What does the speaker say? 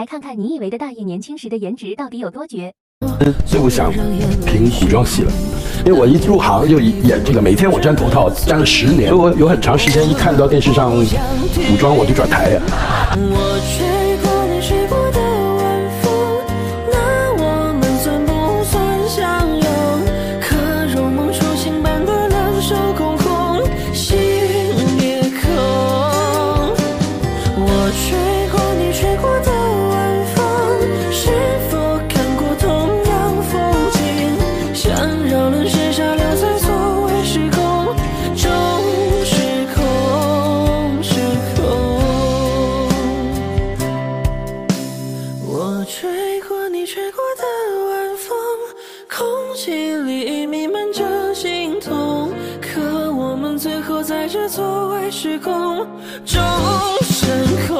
来看看你以为的大爷年轻时的颜值到底有多绝。所以我想凭古装戏了，因为我一入行就演这个，每天我粘头套粘了十年，我有很长时间一看到电视上古装我就转台呀。我吹过你吹过的晚风，空气里弥漫着心痛，可我们最后在这错位时空中升空。